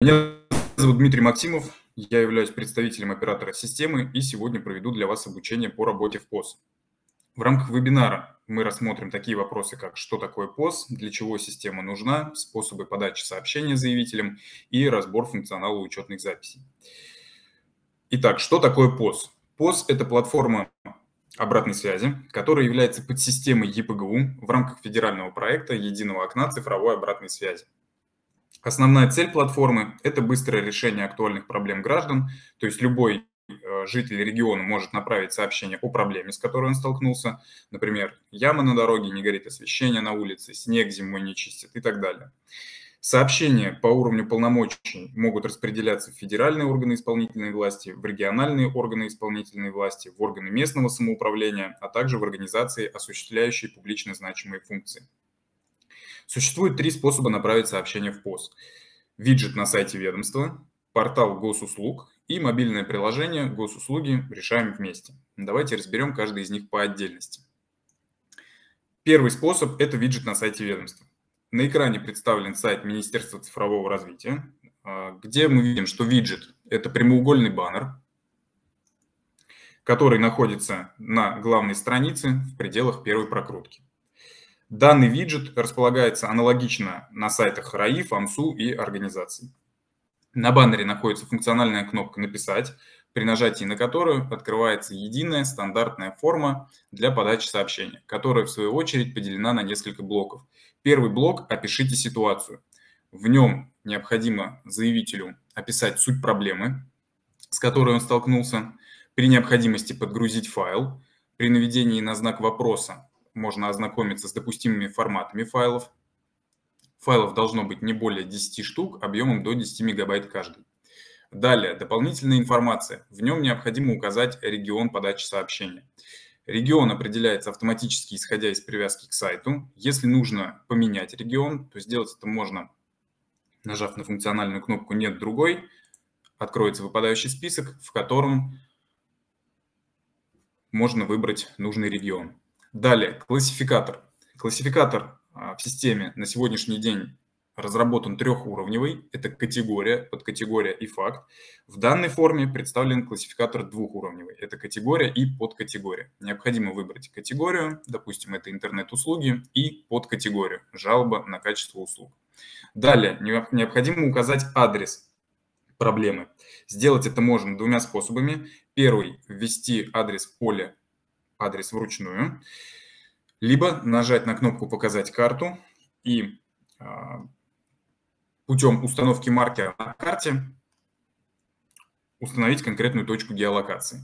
Меня зовут Дмитрий Максимов, я являюсь представителем оператора системы и сегодня проведу для вас обучение по работе в ПОС. В рамках вебинара мы рассмотрим такие вопросы, как что такое ПОС, для чего система нужна, способы подачи сообщения заявителям и разбор функционала учетных записей. Итак, что такое ПОС? ПОС – это платформа обратной связи, которая является подсистемой ЕПГУ в рамках федерального проекта «Единого окна цифровой обратной связи». Основная цель платформы – это быстрое решение актуальных проблем граждан, то есть любой э, житель региона может направить сообщение о проблеме, с которой он столкнулся. Например, яма на дороге, не горит освещение на улице, снег зимой не чистит и так далее. Сообщения по уровню полномочий могут распределяться в федеральные органы исполнительной власти, в региональные органы исполнительной власти, в органы местного самоуправления, а также в организации, осуществляющие публично значимые функции. Существует три способа направить сообщение в ПОС. Виджет на сайте ведомства, портал госуслуг и мобильное приложение госуслуги решаем вместе. Давайте разберем каждый из них по отдельности. Первый способ – это виджет на сайте ведомства. На экране представлен сайт Министерства цифрового развития, а, где мы видим, что виджет – это прямоугольный баннер, который находится на главной странице в пределах первой прокрутки. Данный виджет располагается аналогично на сайтах РАИФ, АМСУ и организаций. На баннере находится функциональная кнопка «Написать», при нажатии на которую открывается единая стандартная форма для подачи сообщения, которая в свою очередь поделена на несколько блоков. Первый блок «Опишите ситуацию». В нем необходимо заявителю описать суть проблемы, с которой он столкнулся, при необходимости подгрузить файл, при наведении на знак вопроса можно ознакомиться с допустимыми форматами файлов. Файлов должно быть не более 10 штук, объемом до 10 мегабайт каждый. Далее, дополнительная информация. В нем необходимо указать регион подачи сообщения. Регион определяется автоматически, исходя из привязки к сайту. Если нужно поменять регион, то сделать это можно, нажав на функциональную кнопку «Нет другой», откроется выпадающий список, в котором можно выбрать нужный регион. Далее, классификатор. Классификатор а, в системе на сегодняшний день разработан трехуровневый. Это категория, подкатегория и факт. В данной форме представлен классификатор двухуровневый. Это категория и подкатегория. Необходимо выбрать категорию, допустим, это интернет-услуги, и подкатегорию, жалоба на качество услуг. Далее, необходимо указать адрес проблемы. Сделать это можно двумя способами. Первый – ввести адрес поля адрес вручную, либо нажать на кнопку «Показать карту» и а, путем установки маркера на карте установить конкретную точку геолокации.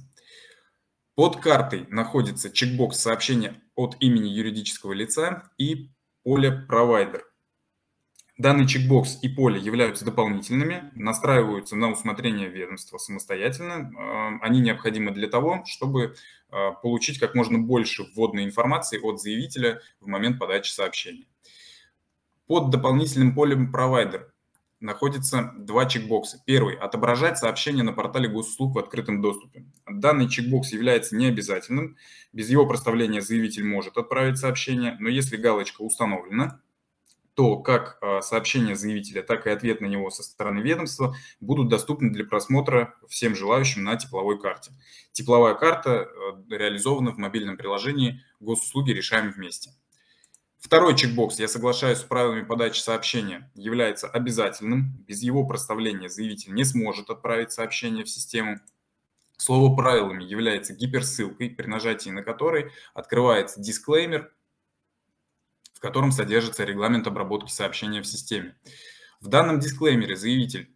Под картой находится чекбокс сообщения от имени юридического лица и поле «Провайдер». Данный чекбокс и поле являются дополнительными, настраиваются на усмотрение ведомства самостоятельно. А, они необходимы для того, чтобы а, получить как можно больше вводной информации от заявителя в момент подачи сообщения. Под дополнительным полем провайдер находится два чекбокса. Первый – отображать сообщение на портале госуслуг в открытом доступе. Данный чекбокс является необязательным. Без его проставления заявитель может отправить сообщение, но если галочка установлена, то как а, сообщение заявителя, так и ответ на него со стороны ведомства будут доступны для просмотра всем желающим на тепловой карте. Тепловая карта э, реализована в мобильном приложении «Госуслуги решаем вместе». Второй чекбокс «Я соглашаюсь с правилами подачи сообщения» является обязательным. Без его проставления заявитель не сможет отправить сообщение в систему. Слово «правилами» является гиперссылкой, при нажатии на которой открывается дисклеймер котором содержится регламент обработки сообщения в системе. В данном дисклеймере заявитель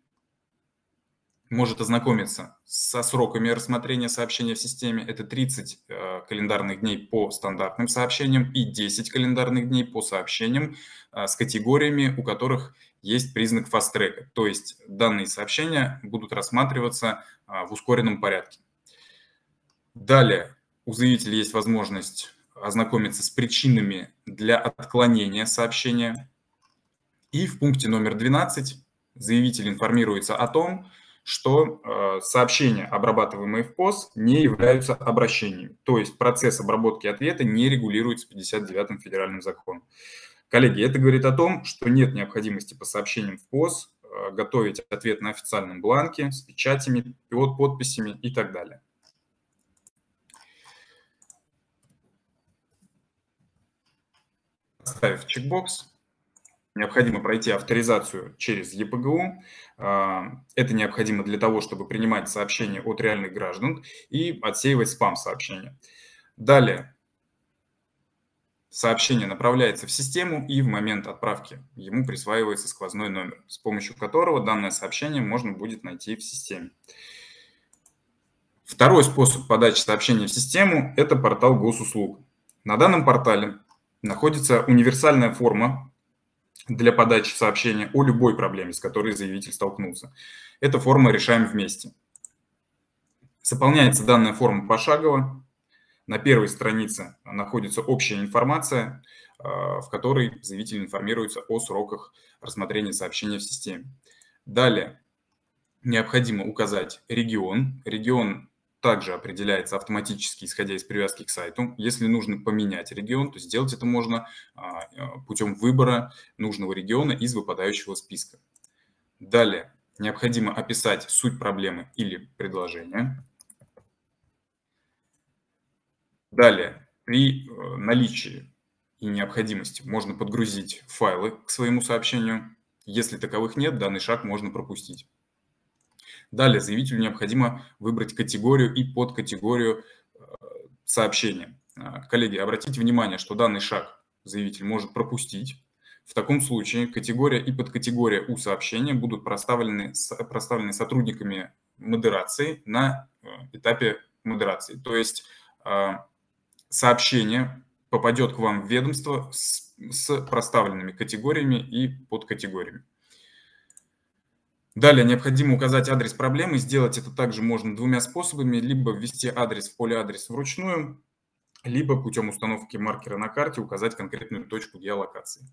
может ознакомиться со сроками рассмотрения сообщения в системе. Это 30 э, календарных дней по стандартным сообщениям и 10 календарных дней по сообщениям э, с категориями, у которых есть признак фаст-трека. То есть данные сообщения будут рассматриваться э, в ускоренном порядке. Далее у заявителя есть возможность ознакомиться с причинами для отклонения сообщения. И в пункте номер 12 заявитель информируется о том, что э, сообщения, обрабатываемые в ПОС, не являются обращениями. То есть процесс обработки ответа не регулируется 59-м федеральным законом. Коллеги, это говорит о том, что нет необходимости по сообщениям в ПОС э, готовить ответ на официальном бланке с печатями, подписями и так далее. Поставив чекбокс, необходимо пройти авторизацию через ЕПГУ. А, это необходимо для того, чтобы принимать сообщения от реальных граждан и отсеивать спам-сообщения. Далее сообщение направляется в систему и в момент отправки ему присваивается сквозной номер, с помощью которого данное сообщение можно будет найти в системе. Второй способ подачи сообщений в систему – это портал госуслуг. На данном портале находится универсальная форма для подачи сообщения о любой проблеме, с которой заявитель столкнулся. Эта форма решаем вместе. Заполняется данная форма пошагово, на первой странице находится общая информация, а, в которой заявитель информируется о сроках рассмотрения сообщения в системе. Далее необходимо указать регион. Регион также определяется автоматически, исходя из привязки к сайту. Если нужно поменять регион, то сделать это можно а, а, путем выбора нужного региона из выпадающего списка. Далее необходимо описать суть проблемы или предложения. Далее, при э, наличии и необходимости можно подгрузить файлы к своему сообщению. Если таковых нет, данный шаг можно пропустить. Далее заявителю необходимо выбрать категорию и подкатегорию э, сообщения. Э, коллеги, обратите внимание, что данный шаг заявитель может пропустить. В таком случае категория и подкатегория у сообщения будут проставлены, проставлены сотрудниками модерации на этапе модерации. То есть сообщение попадет к вам в ведомство с, с проставленными категориями и подкатегориями. Далее необходимо указать адрес проблемы. Сделать это также можно двумя способами. Либо ввести адрес в поле адрес вручную, либо путем установки маркера на карте указать конкретную точку геолокации.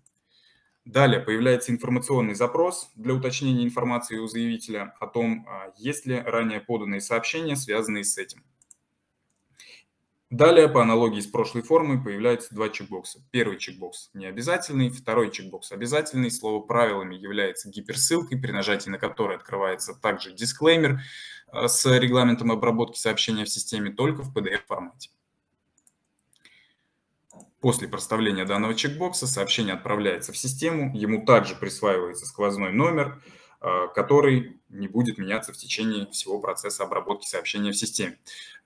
Далее появляется информационный запрос для уточнения информации у заявителя о том, а, есть ли ранее поданные сообщения, связанные с этим. Далее, по аналогии с прошлой формой, появляются два чекбокса. Первый чекбокс необязательный, второй чекбокс обязательный. Слово правилами является гиперссылкой, при нажатии на которой открывается также дисклеймер э, с регламентом обработки сообщения в системе только в PDF-формате. После проставления данного чекбокса сообщение отправляется в систему, ему также присваивается сквозной номер – который не будет меняться в течение всего процесса обработки сообщения в системе.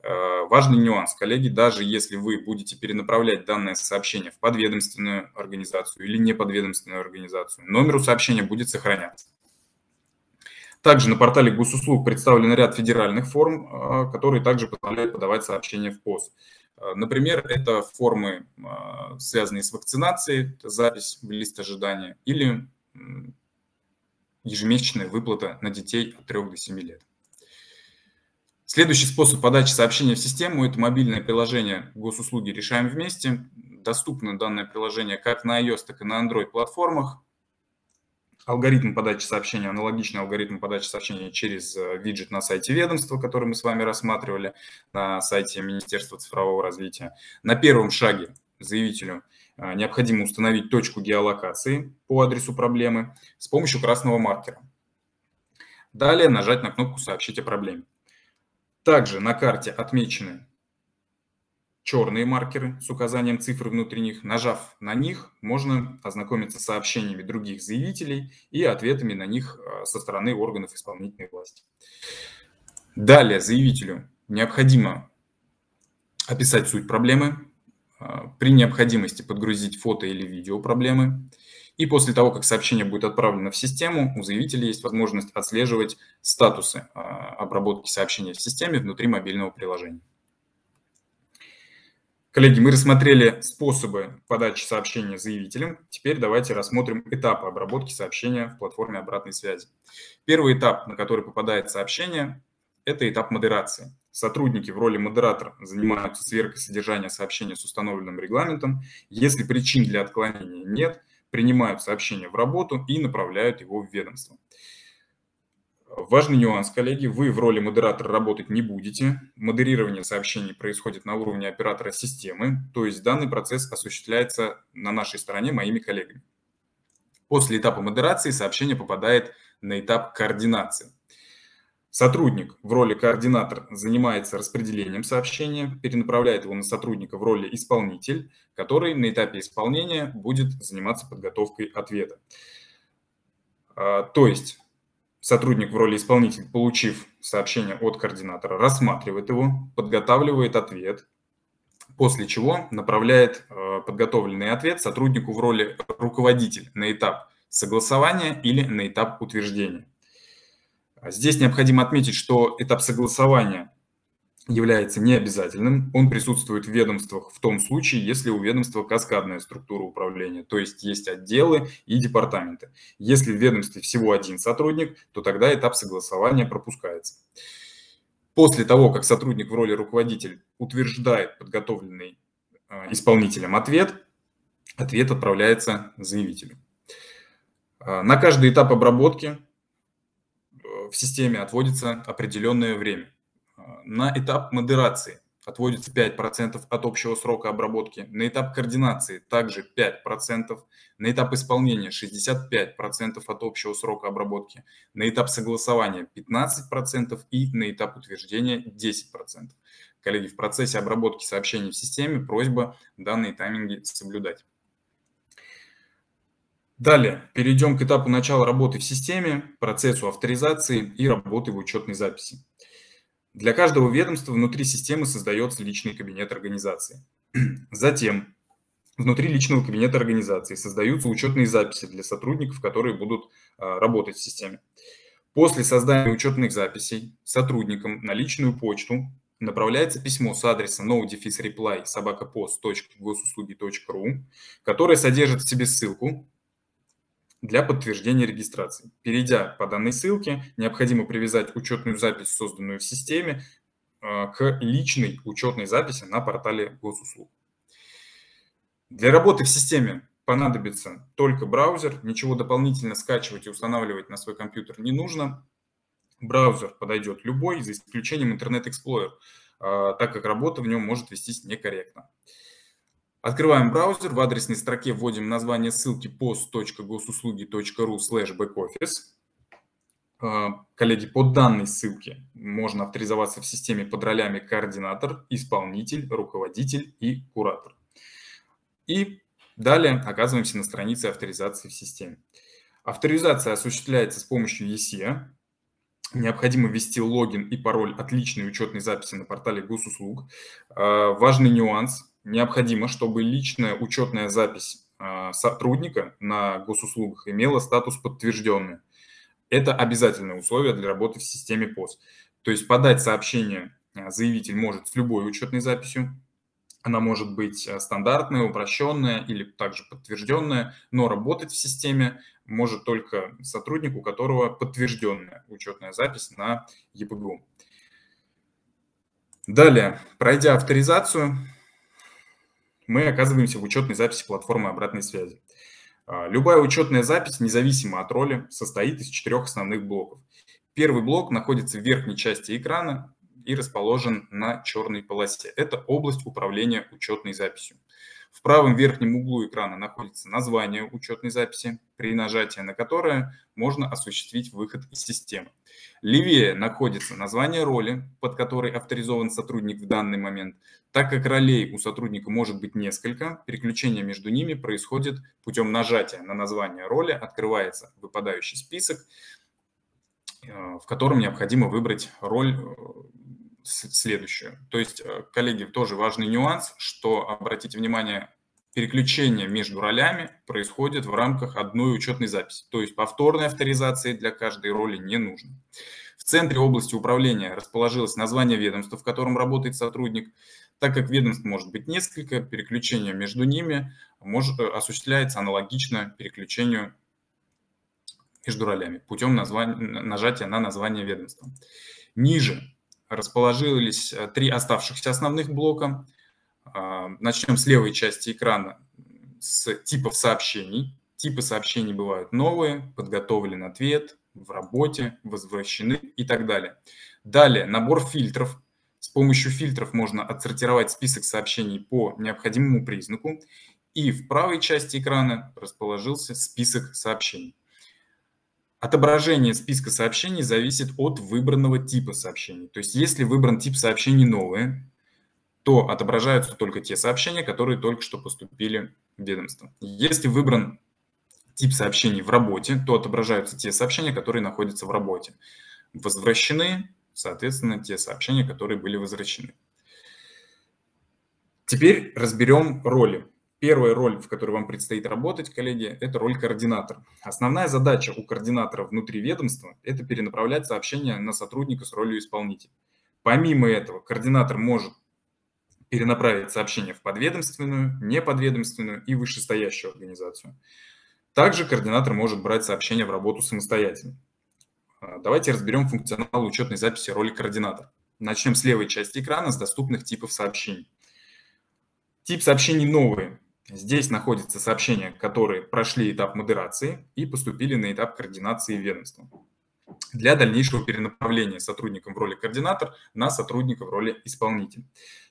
Э, важный нюанс, коллеги, даже если вы будете перенаправлять данное сообщение в подведомственную организацию или неподведомственную организацию, номер у сообщения будет сохраняться. Также на портале госуслуг представлен ряд федеральных форм, э, которые также позволяют подавать сообщения в ПОС. Например, это формы, связанные с вакцинацией, запись в лист ожидания, или ежемесячная выплата на детей от 3 до 7 лет. Следующий способ подачи сообщения в систему – это мобильное приложение госуслуги «Решаем вместе». Доступно данное приложение как на iOS, так и на Android-платформах. Алгоритм подачи сообщения, аналогичный алгоритм подачи сообщения через э, виджет на сайте ведомства, который мы с вами рассматривали, на сайте Министерства цифрового развития. На первом шаге заявителю – необходимо установить точку геолокации по адресу проблемы с помощью красного маркера. Далее нажать на кнопку «Сообщить о проблеме». Также на карте отмечены черные маркеры с указанием цифр внутри них. Нажав на них, можно ознакомиться с сообщениями других заявителей и ответами на них а, со стороны органов исполнительной власти. Далее заявителю необходимо описать суть проблемы, а, при необходимости подгрузить фото или видео проблемы. И после того, как сообщение будет отправлено в систему, у заявителя есть возможность отслеживать статусы а, обработки сообщения в системе внутри мобильного приложения. Коллеги, мы рассмотрели способы подачи сообщения заявителям. Теперь давайте рассмотрим этапы обработки сообщения в платформе обратной связи. Первый этап, на который попадает сообщение, это этап модерации. Сотрудники в роли модератора занимаются сверкой содержания сообщения с установленным регламентом. Если причин для отклонения нет, принимают сообщение в работу и направляют его в ведомство. Важный нюанс, коллеги, вы в роли модератора работать не будете. Модерирование сообщений происходит на уровне оператора системы, то есть данный процесс осуществляется на нашей стороне моими коллегами. После этапа модерации сообщение попадает на этап координации. Сотрудник в роли координатор занимается распределением сообщения, перенаправляет его на сотрудника в роли исполнитель, который на этапе исполнения будет заниматься подготовкой ответа. А, то есть сотрудник в роли исполнителя, получив сообщение от координатора, рассматривает его, подготавливает ответ, после чего направляет а, подготовленный ответ сотруднику в роли руководитель на этап согласования или на этап утверждения. Здесь необходимо отметить, что этап согласования является необязательным. Он присутствует в ведомствах в том случае, если у ведомства каскадная структура управления, то есть есть отделы и департаменты. Если в ведомстве всего один сотрудник, то тогда этап согласования пропускается. После того, как сотрудник в роли руководитель утверждает подготовленный э, исполнителем ответ, ответ отправляется заявителю. Э, на каждый этап обработки в системе отводится определенное время. А, на этап модерации отводится 5% от общего срока обработки, на этап координации также 5%, на этап исполнения 65% от общего срока обработки, на этап согласования 15% и на этап утверждения 10%. Коллеги, в процессе обработки сообщений в системе просьба данные тайминги соблюдать. Далее перейдем к этапу начала работы в системе, процессу авторизации и работы в учетной записи. Для каждого ведомства внутри системы создается личный кабинет организации. Затем внутри личного кабинета организации создаются учетные записи для сотрудников, которые будут а, работать в системе. После создания учетных записей сотрудникам на личную почту направляется письмо с адреса no-reply которое содержит в себе ссылку для подтверждения регистрации. Перейдя по данной ссылке, необходимо привязать учетную запись, созданную в системе, э, к личной учетной записи на портале госуслуг. Для работы в системе понадобится только браузер, ничего дополнительно скачивать и устанавливать на свой компьютер не нужно. Браузер подойдет любой, за исключением Internet Explorer, э, так как работа в нем может вестись некорректно. Открываем браузер, в адресной строке вводим название ссылки post.госуслуги.ру slash backoffice. А, коллеги, по данной ссылке можно авторизоваться в системе под ролями координатор, исполнитель, руководитель и куратор. И далее оказываемся на странице авторизации в системе. Авторизация осуществляется с помощью ESE. Необходимо ввести логин и пароль от личной учетной записи на портале госуслуг. А, важный нюанс – необходимо, чтобы личная учетная запись а, сотрудника на госуслугах имела статус подтвержденный. Это обязательное условие для работы в системе ПОС. То есть подать сообщение а, заявитель может с любой учетной записью. Она может быть а, стандартная, упрощенная или также подтвержденная, но работать в системе может только сотрудник, у которого подтвержденная учетная запись на ЕПГУ. Далее, пройдя авторизацию, мы оказываемся в учетной записи платформы обратной связи. А, любая учетная запись, независимо от роли, состоит из четырех основных блоков. Первый блок находится в верхней части экрана и расположен на черной полосе. Это область управления учетной записью. В правом верхнем углу экрана находится название учетной записи, при нажатии на которое можно осуществить выход из системы. Левее находится название роли, под которой авторизован сотрудник в данный момент. Так как ролей у сотрудника может быть несколько, переключение между ними происходит путем нажатия на название роли, открывается выпадающий список, э, в котором необходимо выбрать роль э, следующую. То есть, э, коллеги, тоже важный нюанс, что, обратите внимание, переключение между ролями происходит в рамках одной учетной записи. То есть повторной авторизации для каждой роли не нужно. В центре области управления расположилось название ведомства, в котором работает сотрудник. Так как ведомств может быть несколько, переключение между ними может, э, осуществляется аналогично переключению между ролями путем названия, нажатия на название ведомства. Ниже расположились э, три оставшихся основных блока. А, начнем с левой части экрана, с типов сообщений. Типы сообщений бывают новые, подготовлен ответ, в работе, возвращены и так далее. Далее набор фильтров. С помощью фильтров можно отсортировать список сообщений по необходимому признаку. И в правой части экрана расположился список сообщений. Отображение списка сообщений зависит от выбранного типа сообщений. То есть если выбран тип сообщений новые, то отображаются только те сообщения, которые только что поступили в ведомство. Если выбран тип сообщений в работе, то отображаются те сообщения, которые находятся в работе. Возвращены, соответственно, те сообщения, которые были возвращены. Теперь разберем роли. Первая роль, в которой вам предстоит работать, коллеги, это роль координатора. Основная задача у координатора внутри ведомства – это перенаправлять сообщения на сотрудника с ролью исполнителя. Помимо этого, координатор может перенаправить сообщение в подведомственную, неподведомственную и вышестоящую организацию. Также координатор может брать сообщения в работу самостоятельно. А, давайте разберем функционал учетной записи роли координатора. Начнем с левой части экрана с доступных типов сообщений. Тип сообщений новые. Здесь находятся сообщения, которые прошли этап модерации и поступили на этап координации ведомства для дальнейшего перенаправления сотрудникам в роли координатор на сотрудника в роли исполнитель.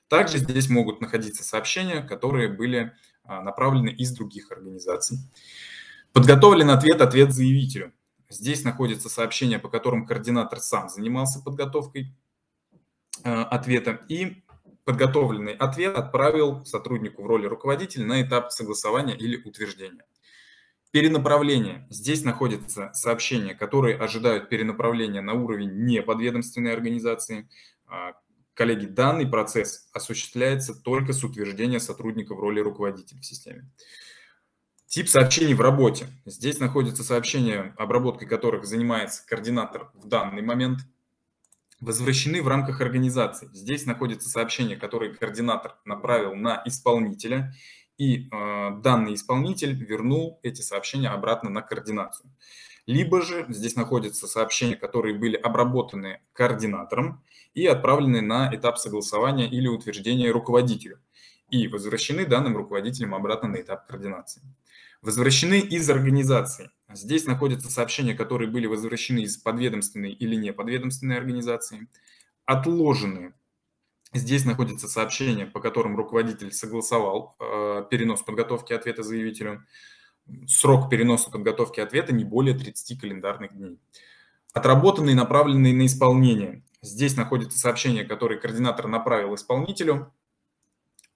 Также здесь могут находиться сообщения, которые были а, направлены из других организаций. Подготовлен ответ, ответ заявителю. Здесь находятся сообщения, по которым координатор сам занимался подготовкой а, ответа и подготовленный ответ отправил сотруднику в роли руководителя на этап согласования или утверждения. Перенаправление. Здесь находятся сообщения, которые ожидают перенаправления на уровень неподведомственной организации, а, Коллеги, данный процесс осуществляется только с утверждения сотрудника в роли руководителя в системе. Тип сообщений в работе. Здесь находятся сообщения, обработкой которых занимается координатор в данный момент. Возвращены в рамках организации. Здесь находятся сообщения, которые координатор направил на исполнителя, и э, данный исполнитель вернул эти сообщения обратно на координацию. Либо же здесь находятся сообщения, которые были обработаны координатором и отправлены на этап согласования или утверждения руководителю и возвращены данным руководителем обратно на этап координации. Возвращены из организации. Здесь находятся сообщения, которые были возвращены из подведомственной или неподведомственной организации. Отложены. Здесь находятся сообщения, по которым руководитель согласовал э, перенос подготовки ответа заявителю срок переноса подготовки ответа не более 30 календарных дней. Отработанные направленные на исполнение. Здесь находится сообщение, которое координатор направил исполнителю.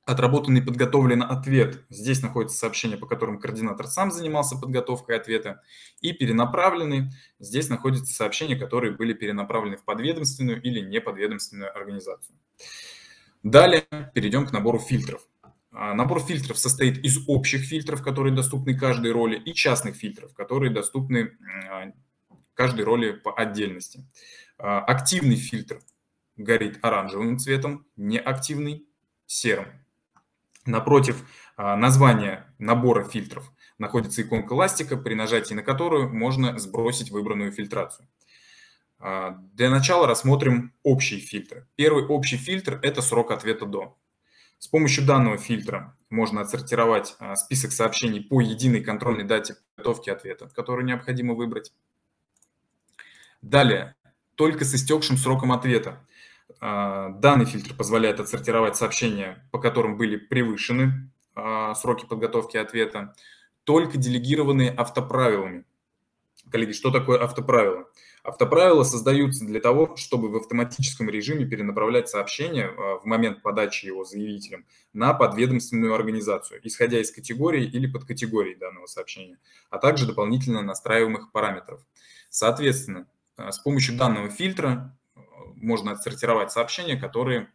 Отработанный и подготовлен ответ. Здесь находится сообщение, по которым координатор сам занимался подготовкой ответа. И перенаправлены. Здесь находятся сообщения, которые были перенаправлены в подведомственную или неподведомственную организацию. Далее перейдем к набору фильтров. А, набор фильтров состоит из общих фильтров, которые доступны каждой роли, и частных фильтров, которые доступны а, каждой роли по отдельности. А, активный фильтр горит оранжевым цветом, неактивный – серым. Напротив названия набора фильтров находится иконка ластика, при нажатии на которую можно сбросить выбранную фильтрацию. Для начала рассмотрим общие фильтры. Первый общий фильтр – это срок ответа до. С помощью данного фильтра можно отсортировать а, список сообщений по единой контрольной дате подготовки ответа, которую необходимо выбрать. Далее, только с истекшим сроком ответа. А, данный фильтр позволяет отсортировать сообщения, по которым были превышены а, сроки подготовки ответа, только делегированные автоправилами. Коллеги, что такое автоправило? Автоправила создаются для того, чтобы в автоматическом режиме перенаправлять сообщение а, в момент подачи его заявителем на подведомственную организацию, исходя из категории или подкатегории данного сообщения, а также дополнительно настраиваемых параметров. Соответственно, с помощью данного фильтра можно отсортировать сообщения, которые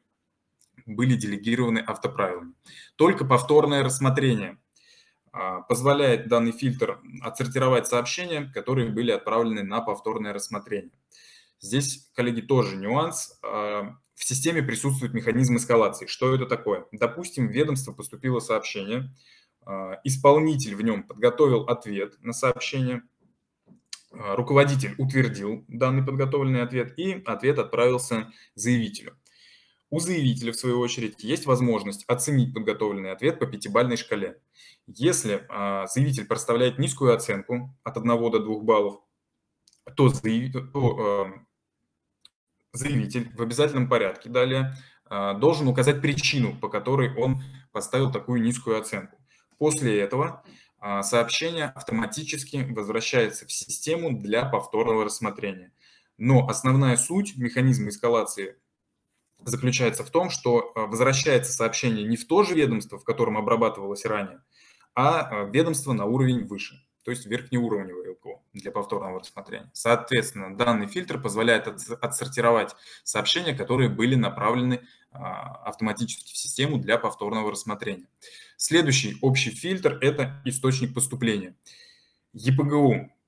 были делегированы автоправилами. Только повторное рассмотрение – а, позволяет данный фильтр отсортировать сообщения, которые были отправлены на повторное рассмотрение. Здесь, коллеги, тоже нюанс. А, в системе присутствует механизм эскалации. Что это такое? Допустим, в ведомство поступило сообщение, а, исполнитель в нем подготовил ответ на сообщение, руководитель утвердил данный подготовленный ответ, и ответ отправился заявителю. У заявителя, в свою очередь, есть возможность оценить подготовленный ответ по пятибалльной шкале. Если а, заявитель проставляет низкую оценку от 1 до 2 баллов, то, заявитель, то а, заявитель в обязательном порядке далее а, должен указать причину, по которой он поставил такую низкую оценку. После этого сообщение автоматически возвращается в систему для повторного рассмотрения. Но основная суть механизма эскалации заключается в том, что а, возвращается сообщение не в то же ведомство, в котором обрабатывалось ранее, а, а ведомство на уровень выше, то есть верхнеуровневое ЛКО для повторного рассмотрения. Соответственно, данный фильтр позволяет отсортировать сообщения, которые были направлены автоматически в систему для повторного рассмотрения. Следующий общий фильтр – это источник поступления. ЕПГУ –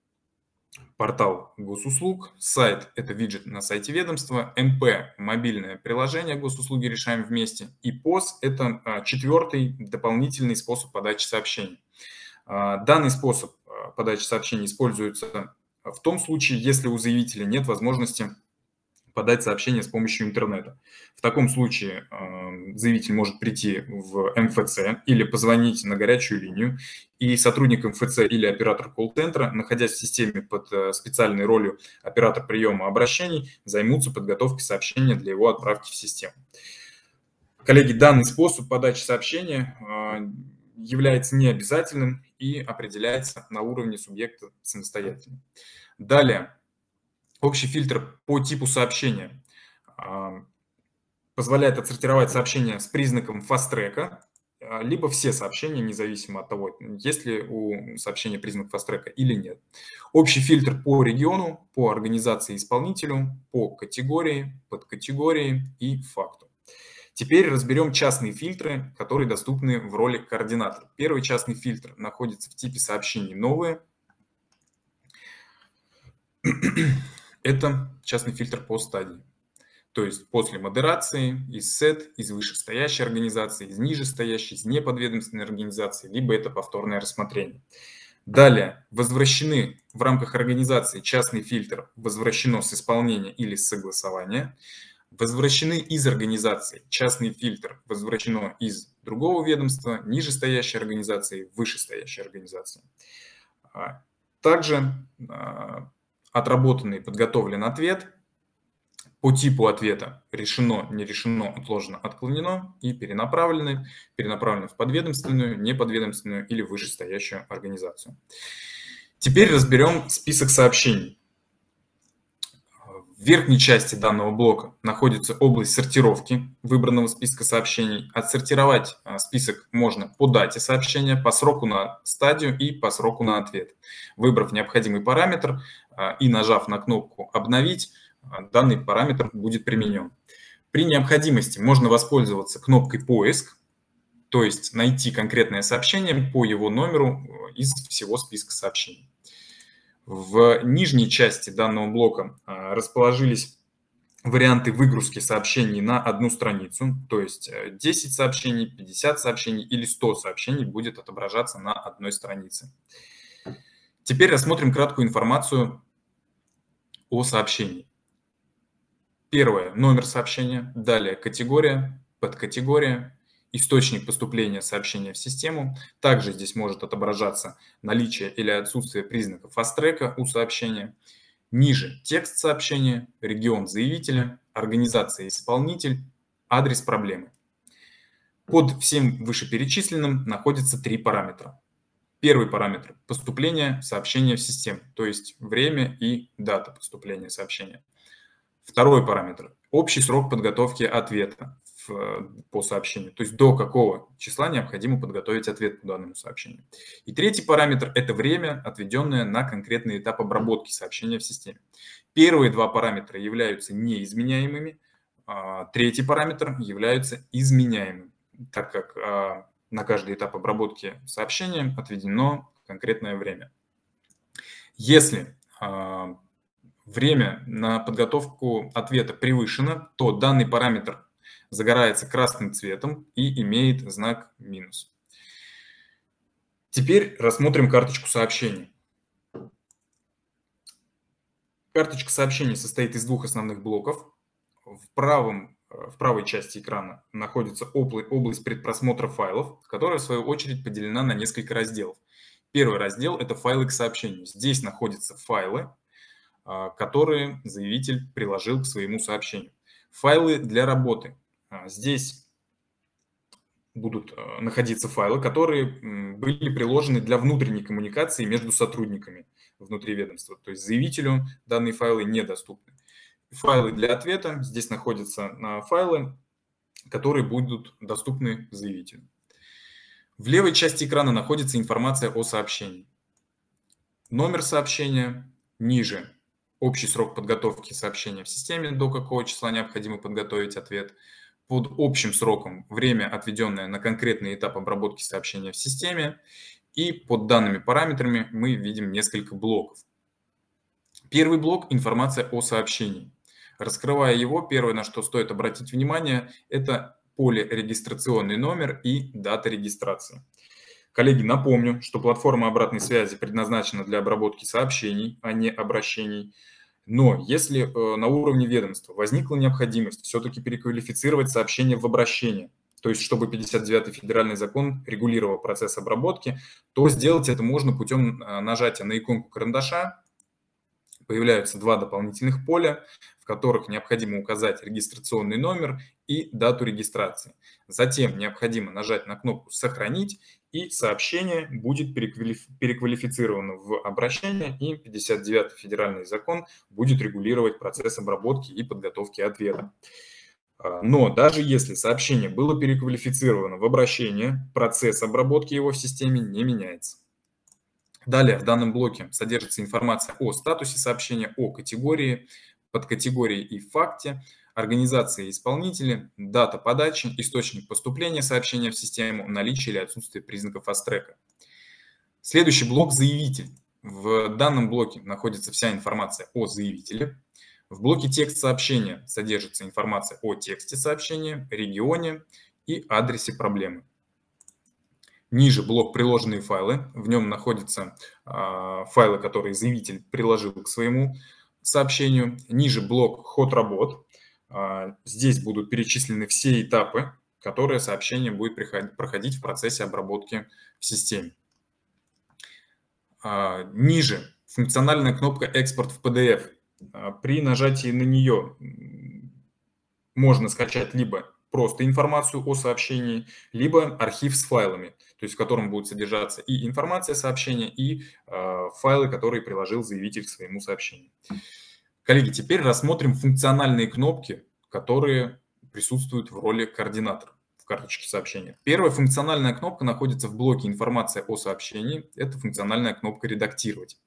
портал госуслуг, сайт – это виджет на сайте ведомства, МП – мобильное приложение госуслуги «Решаем вместе», и ПОС – это а, четвертый дополнительный способ подачи сообщений. А, данный способ а, подачи сообщений используется в том случае, если у заявителя нет возможности подать сообщение с помощью интернета. В таком случае э, заявитель может прийти в МФЦ или позвонить на горячую линию, и сотрудник МФЦ или оператор колл-центра, находясь в системе под э, специальной ролью оператор приема обращений, займутся подготовкой сообщения для его отправки в систему. Коллеги, данный способ подачи сообщения э, является необязательным и определяется на уровне субъекта самостоятельно. Далее, Общий фильтр по типу сообщения позволяет отсортировать сообщения с признаком фаст-трека, а, либо все сообщения, независимо от того, есть ли у сообщения признак фаст-трека или нет. Общий фильтр по региону, по организации исполнителю, по категории, подкатегории и факту. Теперь разберем частные фильтры, которые доступны в роли координатора. Первый частный фильтр находится в типе сообщений «Новые». Это частный фильтр по стадии. То есть после модерации из сет, из вышестоящей организации, из нижестоящей, из неподведомственной организации, либо это повторное рассмотрение. Далее, возвращены в рамках организации частный фильтр, возвращено с исполнения или с согласования. Возвращены из организации частный фильтр, возвращено из другого ведомства, нижестоящей организации, вышестоящей организации. А, также а, отработанный подготовлен ответ. По типу ответа решено, не решено, отложено, отклонено и перенаправлены, перенаправлены в подведомственную, неподведомственную или вышестоящую организацию. Теперь разберем список сообщений. В верхней части данного блока находится область сортировки выбранного списка сообщений. Отсортировать а, список можно по дате сообщения, по сроку на стадию и по сроку на ответ. Выбрав необходимый параметр а, и нажав на кнопку «Обновить», а, данный параметр будет применен. При необходимости можно воспользоваться кнопкой «Поиск», то есть найти конкретное сообщение по его номеру из всего списка сообщений. В нижней части данного блока а, расположились варианты выгрузки сообщений на одну страницу, то есть 10 э, сообщений, 50 сообщений или 100 сообщений будет отображаться на одной странице. Теперь рассмотрим краткую информацию о сообщении. Первое – номер сообщения, далее категория, подкатегория, источник поступления сообщения в систему. Также здесь может отображаться наличие или отсутствие признаков фастрека у сообщения. Ниже текст сообщения, регион заявителя, организация исполнитель, адрес проблемы. Под всем вышеперечисленным находятся три параметра. Первый параметр – поступление сообщения в систему, то есть время и дата поступления сообщения. Второй параметр – общий срок подготовки ответа по сообщению, то есть до какого числа необходимо подготовить ответ по данному сообщению. И третий параметр – это время, отведенное на конкретный этап обработки сообщения в системе. Первые два параметра являются неизменяемыми, а третий параметр является изменяемым, так как а, на каждый этап обработки сообщения отведено конкретное время. Если а, время на подготовку ответа превышено, то данный параметр загорается красным цветом и имеет знак минус. Теперь рассмотрим карточку сообщений. Карточка сообщений состоит из двух основных блоков. В, правом, в правой части экрана находится область предпросмотра файлов, которая в свою очередь поделена на несколько разделов. Первый раздел – это файлы к сообщению. Здесь находятся файлы, а, которые заявитель приложил к своему сообщению. Файлы для работы. А, здесь будут э, находиться файлы, которые были приложены для внутренней коммуникации между сотрудниками внутри ведомства. То есть заявителю данные файлы недоступны. Файлы для ответа. Здесь находятся а, файлы, которые будут доступны заявителю. В левой части экрана находится информация о сообщении. Номер сообщения ниже. Общий срок подготовки сообщения в системе, до какого числа необходимо подготовить ответ – под общим сроком время, отведенное на конкретный этап обработки сообщения в системе, и под данными параметрами мы видим несколько блоков. Первый блок – информация о сообщении. Раскрывая его, первое, на что стоит обратить внимание, это поле регистрационный номер и дата регистрации. Коллеги, напомню, что платформа обратной связи предназначена для обработки сообщений, а не обращений – но если э, на уровне ведомства возникла необходимость все-таки переквалифицировать сообщение в обращение, то есть чтобы 59-й федеральный закон регулировал процесс обработки, то сделать это можно путем э, нажатия на иконку карандаша. Появляются два дополнительных поля, в которых необходимо указать регистрационный номер и дату регистрации. Затем необходимо нажать на кнопку «Сохранить» и сообщение будет переквалифицировано в обращение, и 59-й федеральный закон будет регулировать процесс обработки и подготовки ответа. А, но даже если сообщение было переквалифицировано в обращение, процесс обработки его в системе не меняется. Далее в данном блоке содержится информация о статусе сообщения, о категории, подкатегории и факте, организация исполнители, дата подачи, источник поступления сообщения в систему, наличие или отсутствие признаков астрека. Следующий блок – заявитель. В данном блоке находится вся информация о заявителе. В блоке текст сообщения содержится информация о тексте сообщения, регионе и адресе проблемы. Ниже блок «Приложенные файлы». В нем находятся э, файлы, которые заявитель приложил к своему сообщению. Ниже блок «Ход работ». А, здесь будут перечислены все этапы, которые сообщение будет проходить в процессе обработки в системе. А, ниже функциональная кнопка «Экспорт в PDF». А, при нажатии на нее можно скачать либо просто информацию о сообщении, либо архив с файлами, то есть в котором будет содержаться и информация сообщения, и файлы, которые приложил заявитель к своему сообщению. Коллеги, теперь рассмотрим функциональные кнопки, которые присутствуют в роли координатора в карточке сообщения. Первая функциональная кнопка находится в блоке «Информация о сообщении». Это функциональная кнопка «Редактировать».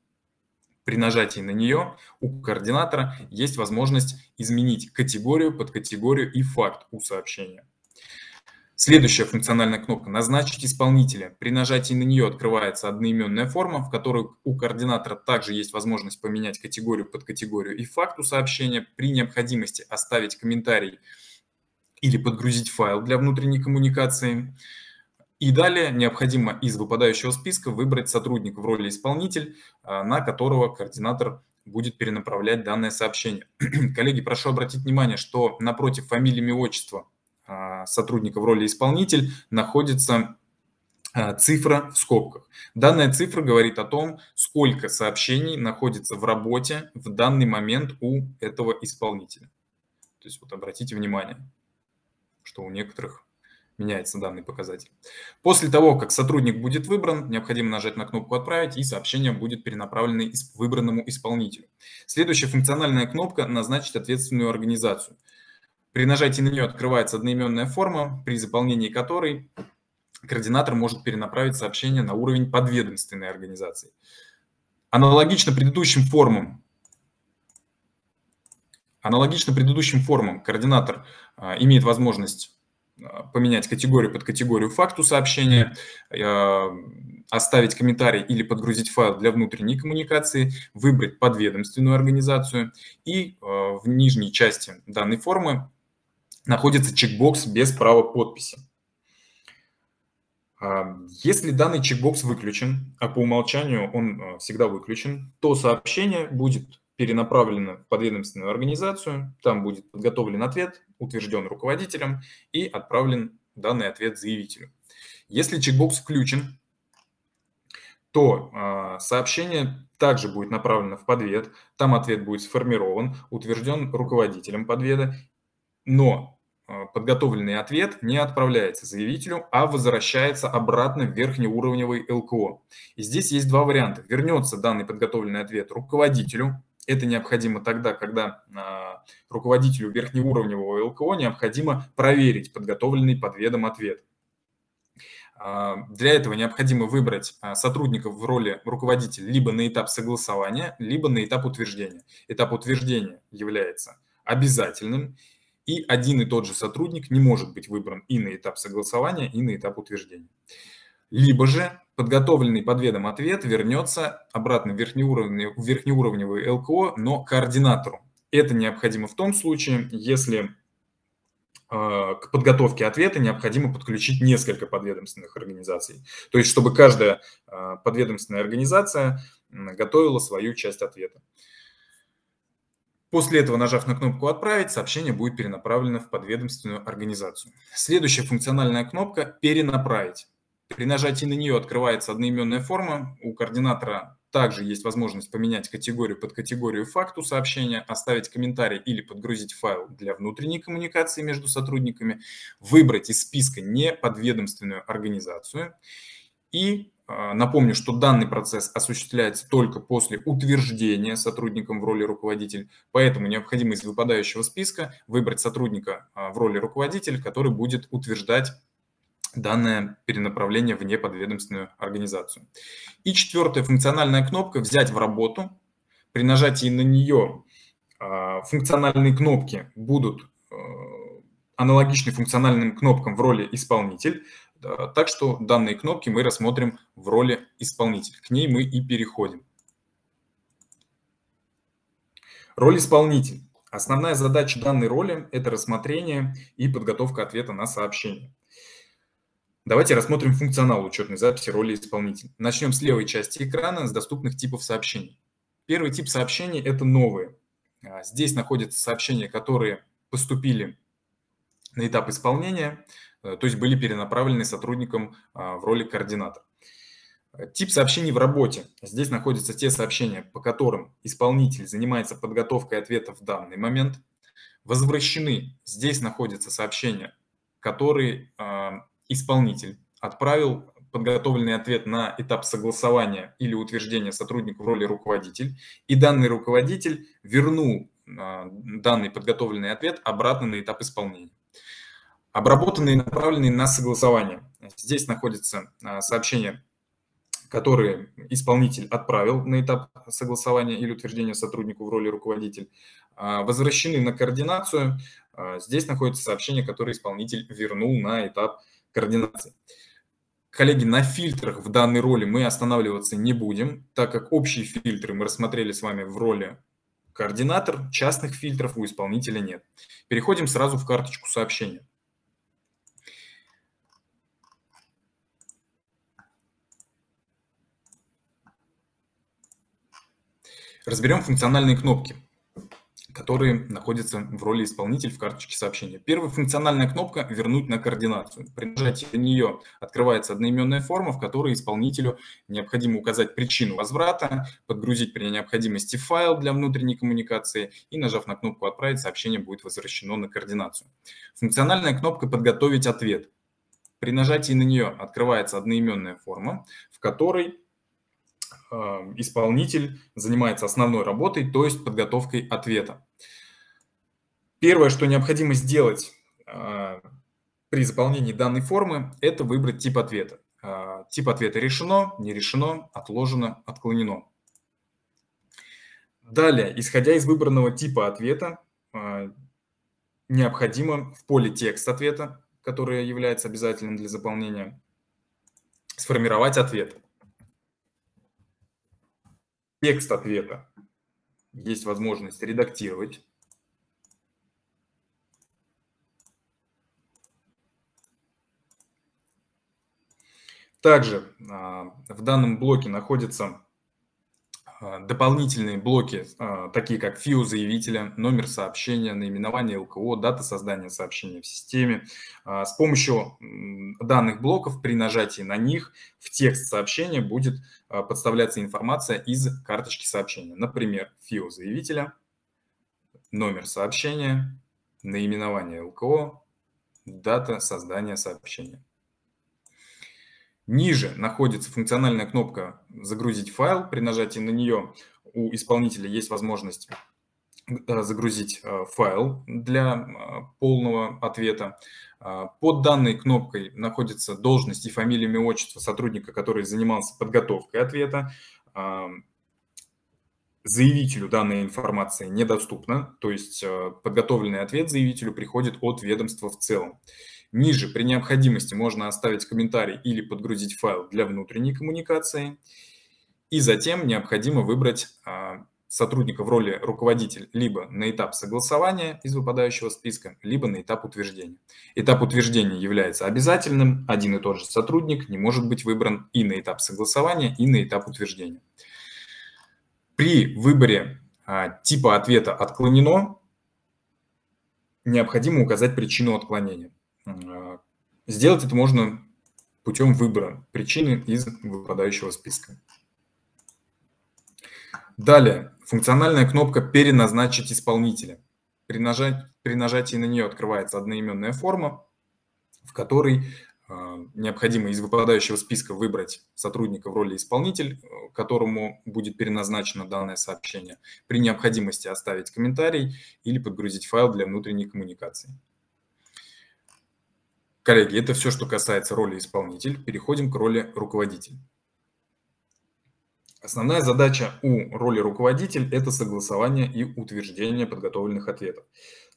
При нажатии на нее у координатора есть возможность изменить категорию, подкатегорию и факт у сообщения. Следующая функциональная кнопка «Назначить исполнителя». При нажатии на нее открывается одноименная форма, в которой у координатора также есть возможность поменять категорию под категорию и факту сообщения. При необходимости оставить комментарий или подгрузить файл для внутренней коммуникации. И далее необходимо из выпадающего списка выбрать сотрудника в роли исполнитель, а, на которого координатор будет перенаправлять данное сообщение. Коллеги, прошу обратить внимание, что напротив фамилии, имя, отчества сотрудника в роли исполнитель находится а, цифра в скобках. Данная цифра говорит о том, сколько сообщений находится в работе в данный момент у этого исполнителя. То есть вот обратите внимание, что у некоторых меняется данный показатель. После того, как сотрудник будет выбран, необходимо нажать на кнопку «Отправить», и сообщение будет перенаправлено выбранному исполнителю. Следующая функциональная кнопка «Назначить ответственную организацию». При нажатии на нее открывается одноименная форма, при заполнении которой координатор может перенаправить сообщение на уровень подведомственной организации. Аналогично предыдущим формам, аналогично предыдущим формам координатор а, имеет возможность а, поменять категорию под категорию факту сообщения, а, оставить комментарий или подгрузить файл для внутренней коммуникации, выбрать подведомственную организацию и в нижней части данной формы находится чекбокс без права подписи. А, если данный чекбокс выключен, а по умолчанию он а, всегда выключен, то сообщение будет перенаправлено в подведомственную организацию, там будет подготовлен ответ, утвержден руководителем и отправлен данный ответ заявителю. Если чекбокс включен, то э, сообщение также будет направлено в подвед, там ответ будет сформирован, утвержден руководителем подведа, но подготовленный ответ не отправляется заявителю, а возвращается обратно в верхнеуровневый ЛКО. И здесь есть два варианта. Вернется данный подготовленный ответ руководителю. Это необходимо тогда, когда руководителю верхнеуровневого ЛКО необходимо проверить подготовленный подведом ответ. А, для этого необходимо выбрать а, сотрудников в роли руководителя либо на этап согласования, либо на этап утверждения. Этап утверждения является обязательным, и один и тот же сотрудник не может быть выбран и на этап согласования, и на этап утверждения. Либо же подготовленный под ведом ответ вернется обратно в верхнеуровневый, верхнеуровневый ЛКО, но координатору. Это необходимо в том случае, если а, к подготовке ответа необходимо подключить несколько подведомственных организаций. То есть, чтобы каждая а, подведомственная организация готовила свою часть ответа. После этого, нажав на кнопку «Отправить», сообщение будет перенаправлено в подведомственную организацию. Следующая функциональная кнопка «Перенаправить». При нажатии на нее открывается одноименная форма. У координатора также есть возможность поменять категорию под категорию факту сообщения, оставить комментарий или подгрузить файл для внутренней коммуникации между сотрудниками, выбрать из списка неподведомственную организацию. И напомню, что данный процесс осуществляется только после утверждения сотрудником в роли руководитель, поэтому необходимо из выпадающего списка выбрать сотрудника а, в роли руководитель, который будет утверждать данное перенаправление в неподведомственную организацию. И четвертая функциональная кнопка «Взять в работу». При нажатии на нее а, функциональные кнопки будут э, аналогичны функциональным кнопкам в роли «Исполнитель». Так что данные кнопки мы рассмотрим в роли «Исполнитель». К ней мы и переходим. Роль «Исполнитель». Основная задача данной роли – это рассмотрение и подготовка ответа на сообщение. Давайте рассмотрим функционал учетной записи роли исполнителя. Начнем с левой части экрана, с доступных типов сообщений. Первый тип сообщений – это новые. А, здесь находятся сообщения, которые поступили на этап исполнения, то есть были перенаправлены сотрудникам а, в роли координатора. Тип сообщений в работе. Здесь находятся те сообщения, по которым исполнитель занимается подготовкой ответа в данный момент. Возвращены. Здесь находятся сообщения, которые а, исполнитель отправил подготовленный ответ на этап согласования или утверждения сотрудника в роли руководитель, и данный руководитель вернул а, данный подготовленный ответ обратно на этап исполнения. Обработанные и направленные на согласование. Здесь находится а, сообщение, которое исполнитель отправил на этап согласования или утверждения сотруднику в роли руководитель. А, возвращены на координацию. Здесь находится сообщение, которое исполнитель вернул на этап координации. Коллеги, на фильтрах в данной роли мы останавливаться не будем, так как общие фильтры мы рассмотрели с вами в роли координатор, частных фильтров у исполнителя нет. Переходим сразу в карточку сообщения. Разберем функциональные кнопки которые находятся в роли исполнитель в карточке сообщения. Первая функциональная кнопка «Вернуть на координацию». При нажатии на нее открывается одноименная форма, в которой исполнителю необходимо указать причину возврата, подгрузить при необходимости файл для внутренней коммуникации и, нажав на кнопку «Отправить», сообщение будет возвращено на координацию. Функциональная кнопка «Подготовить ответ». При нажатии на нее открывается одноименная форма, в которой исполнитель занимается основной работой, то есть подготовкой ответа. Первое, что необходимо сделать э, при заполнении данной формы, это выбрать тип ответа. Э, тип ответа решено, не решено, отложено, отклонено. Далее, исходя из выбранного типа ответа, необходимо в поле текст ответа, которое является обязательным для заполнения, сформировать ответ. Текст ответа есть возможность редактировать. Также а, в данном блоке находится дополнительные блоки, а, такие как фио заявителя, номер сообщения, наименование ЛКО, дата создания сообщения в системе. А, с помощью данных блоков при нажатии на них в текст сообщения будет подставляться информация из карточки сообщения. Например, фио заявителя, номер сообщения, наименование ЛКО, дата создания сообщения. Ниже находится функциональная кнопка «Загрузить файл». При нажатии на нее у исполнителя есть возможность э, загрузить э, файл для э, полного ответа. Под данной кнопкой находится должность и фамилия, имя, отчество сотрудника, который занимался подготовкой ответа. Заявителю данная информация недоступна, то есть подготовленный ответ заявителю приходит от ведомства в целом. Ниже при необходимости можно оставить комментарий или подгрузить файл для внутренней коммуникации. И затем необходимо выбрать а, сотрудника в роли руководитель либо на этап согласования из выпадающего списка, либо на этап утверждения. Этап утверждения является обязательным, один и тот же сотрудник не может быть выбран и на этап согласования, и на этап утверждения. При выборе а, типа ответа «отклонено» необходимо указать причину отклонения. А, сделать это можно путем выбора причины из выпадающего списка. Далее, функциональная кнопка «Переназначить исполнителя». При, нажать, при нажатии на нее открывается одноименная форма, в которой э, необходимо из выпадающего списка выбрать сотрудника в роли исполнитель, которому будет переназначено данное сообщение, при необходимости оставить комментарий или подгрузить файл для внутренней коммуникации. Коллеги, это все, что касается роли исполнитель. Переходим к роли руководитель. Основная задача у роли руководитель – это согласование и утверждение подготовленных ответов.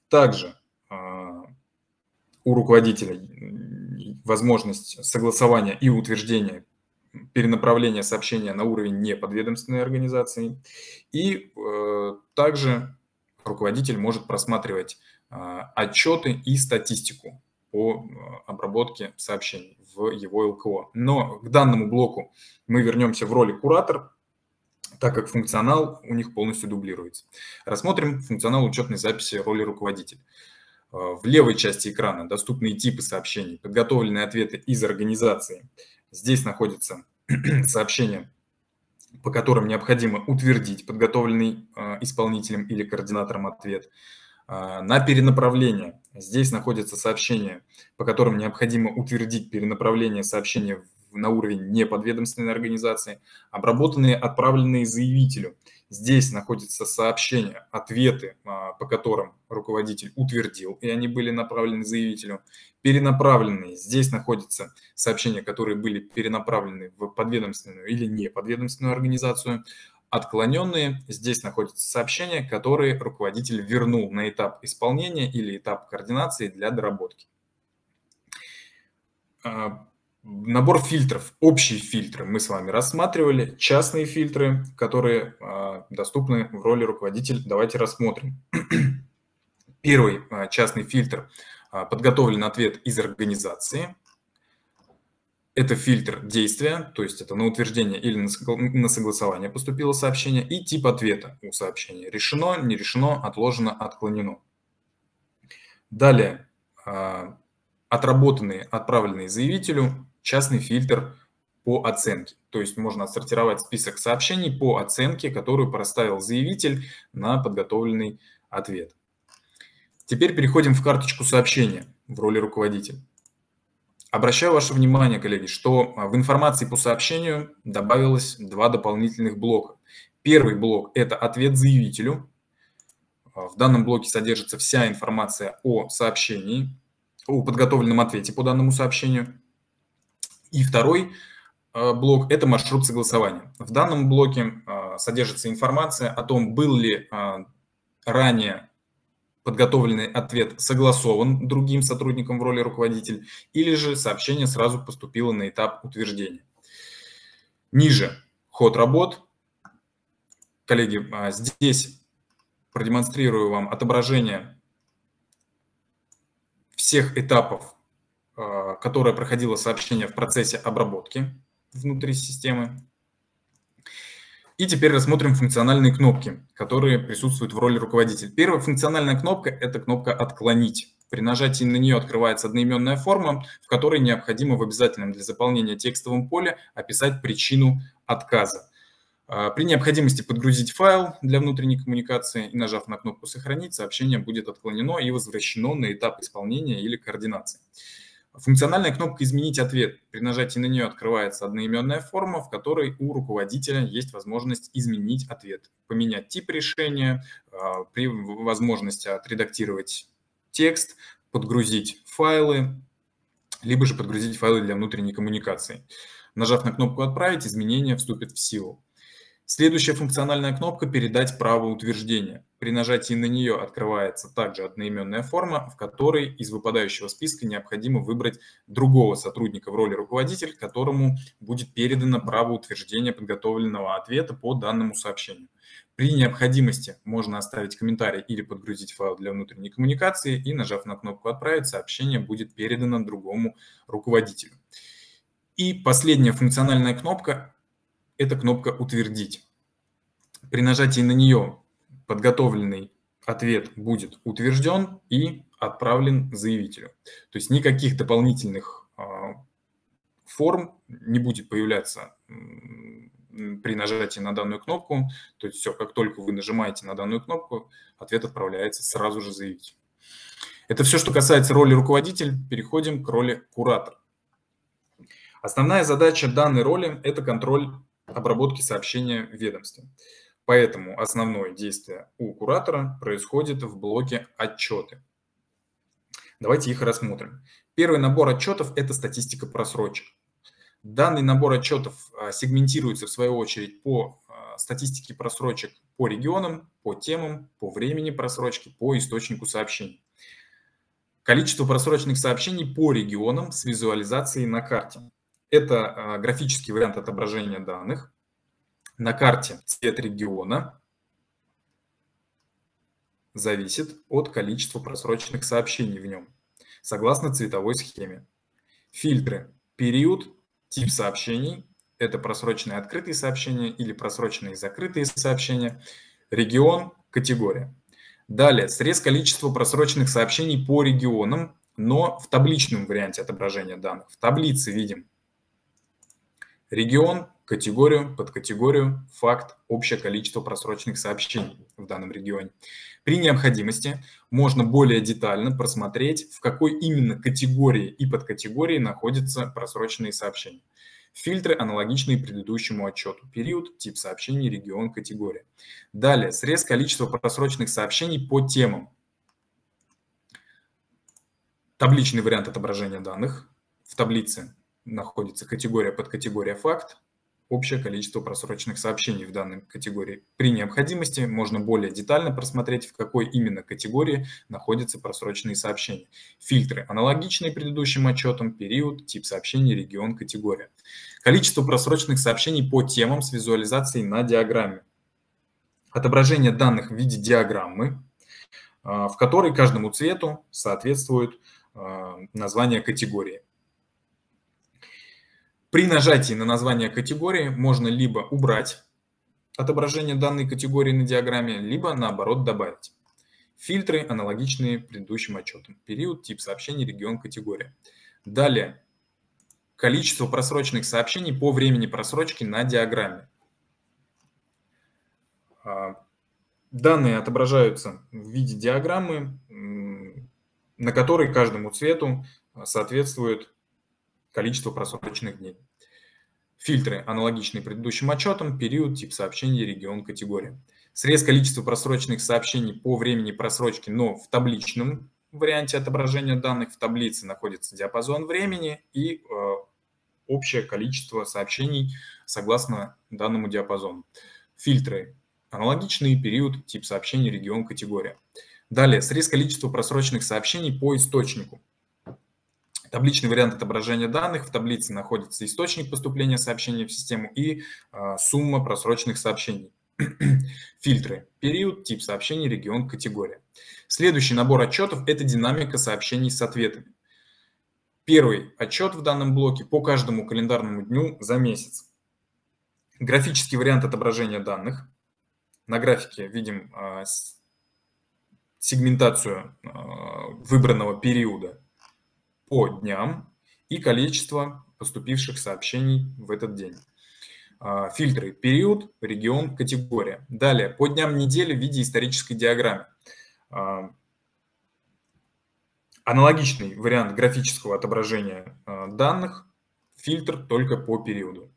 Также а, у руководителя возможность согласования и утверждения перенаправления сообщения на уровень неподведомственной организации. И э, также руководитель может просматривать э, отчеты и статистику по э, обработке сообщений в его ЛКО. Но к данному блоку мы вернемся в роли куратор, так как функционал у них полностью дублируется. Рассмотрим функционал учетной записи роли руководитель. Э, в левой части экрана доступны типы сообщений, подготовленные ответы из организации. Здесь находятся сообщения, по которым необходимо утвердить подготовленный э, исполнителем или координатором ответ – а, на перенаправление. Здесь находятся сообщения, по которым необходимо утвердить перенаправление сообщения на уровень неподведомственной организации, обработанные, отправленные заявителю. Здесь находятся сообщения, ответы, а, по которым руководитель утвердил, и они были направлены заявителю. Перенаправленные. Здесь находятся сообщения, которые были перенаправлены в подведомственную или неподведомственную организацию. Отклоненные, здесь находятся сообщения, которые руководитель вернул на этап исполнения или этап координации для доработки. А, набор фильтров, общие фильтры мы с вами рассматривали, частные фильтры, которые а, доступны в роли руководителя, давайте рассмотрим. Первый а, частный фильтр – подготовлен ответ из организации – это фильтр действия, то есть это на утверждение или на согласование поступило сообщение, и тип ответа у сообщения. Решено, не решено, отложено, отклонено. Далее, а, отработанные, отправленные заявителю, частный фильтр по оценке. То есть можно отсортировать список сообщений по оценке, которую проставил заявитель на подготовленный ответ. Теперь переходим в карточку сообщения в роли руководителя. Обращаю ваше внимание, коллеги, что а, в информации по сообщению добавилось два дополнительных блока. Первый блок – это ответ заявителю. А, в данном блоке содержится вся информация о сообщении, о подготовленном ответе по данному сообщению. И второй а, блок – это маршрут согласования. В данном блоке содержится информация о том, был ли ранее подготовленный ответ согласован другим сотрудником в роли руководитель, или же сообщение сразу поступило на этап утверждения. Ниже ход работ. Коллеги, а, здесь продемонстрирую вам отображение всех этапов, а, которое проходило сообщение в процессе обработки внутри системы. И теперь рассмотрим функциональные кнопки, которые присутствуют в роли руководителя. Первая функциональная кнопка – это кнопка «Отклонить». При нажатии на нее открывается одноименная форма, в которой необходимо в обязательном для заполнения текстовом поле описать причину отказа. А, при необходимости подгрузить файл для внутренней коммуникации и нажав на кнопку «Сохранить», сообщение будет отклонено и возвращено на этап исполнения или координации. Функциональная кнопка «Изменить ответ». При нажатии на нее открывается одноименная форма, в которой у руководителя есть возможность изменить ответ, поменять тип решения, а, при возможности отредактировать текст, подгрузить файлы, либо же подгрузить файлы для внутренней коммуникации. Нажав на кнопку «Отправить», изменения вступят в силу. Следующая функциональная кнопка «Передать право утверждения». При нажатии на нее открывается также одноименная форма, в которой из выпадающего списка необходимо выбрать другого сотрудника в роли руководителя, которому будет передано право утверждения подготовленного ответа по данному сообщению. При необходимости можно оставить комментарий или подгрузить файл для внутренней коммуникации и, нажав на кнопку «Отправить», сообщение будет передано другому руководителю. И последняя функциональная кнопка это кнопка «Утвердить». При нажатии на нее подготовленный ответ будет утвержден и отправлен заявителю. То есть никаких дополнительных а, форм не будет появляться при нажатии на данную кнопку. То есть все, как только вы нажимаете на данную кнопку, ответ отправляется сразу же заявителю. Это все, что касается роли руководитель. Переходим к роли куратор. Основная задача данной роли – это контроль обработки сообщения в ведомстве. Поэтому основное действие у куратора происходит в блоке «Отчеты». Давайте их рассмотрим. Первый набор отчетов – это статистика просрочек. Данный набор отчетов а, сегментируется, в свою очередь, по а, статистике просрочек по регионам, по темам, по времени просрочки, по источнику сообщений. Количество просроченных сообщений по регионам с визуализацией на карте. Это а, графический вариант отображения данных. На карте цвет региона зависит от количества просроченных сообщений в нем, согласно цветовой схеме. Фильтры. Период, тип сообщений – это просроченные открытые сообщения или просроченные закрытые сообщения. Регион, категория. Далее, срез количества просроченных сообщений по регионам, но в табличном варианте отображения данных. В таблице видим Регион, категорию, подкатегорию, факт, общее количество просроченных сообщений в данном регионе. При необходимости можно более детально просмотреть, в какой именно категории и подкатегории находятся просроченные сообщения. Фильтры аналогичные предыдущему отчету. Период, тип сообщений, регион, категория. Далее, срез количества просроченных сообщений по темам. Табличный вариант отображения данных. В таблице находится категория под категория факт, общее количество просроченных сообщений в данной категории. При необходимости можно более детально просмотреть, в какой именно категории находятся просроченные сообщения. Фильтры аналогичные предыдущим отчетам, период, тип сообщений, регион, категория. Количество просроченных сообщений по темам с визуализацией на диаграмме. Отображение данных в виде диаграммы, а, в которой каждому цвету соответствует а, название категории. При нажатии на название категории можно либо убрать отображение данной категории на диаграмме, либо наоборот добавить. Фильтры аналогичные предыдущим отчетам. Период, тип сообщений, регион, категория. Далее. Количество просроченных сообщений по времени просрочки на диаграмме. А, данные отображаются в виде диаграммы, на которой каждому цвету соответствует количество просроченных дней. Фильтры аналогичные предыдущим отчетам, период, тип сообщений, регион, категория. Срез количества просроченных сообщений по времени просрочки, но в табличном варианте отображения данных в таблице находится диапазон времени и э, общее количество сообщений согласно данному диапазону. Фильтры аналогичные, период, тип сообщений, регион, категория. Далее, срез количества просроченных сообщений по источнику. Табличный вариант отображения данных. В таблице находится источник поступления сообщений в систему и э, сумма просроченных сообщений. Фильтры. Период, тип сообщений, регион, категория. Следующий набор отчетов – это динамика сообщений с ответами. Первый отчет в данном блоке по каждому календарному дню за месяц. Графический вариант отображения данных. На графике видим э, сегментацию э, выбранного периода по дням и количество поступивших сообщений в этот день. а, фильтры период, регион, категория. Далее, по дням недели в виде исторической диаграммы. А, аналогичный вариант графического отображения а, данных, фильтр только по периоду.